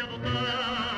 yanında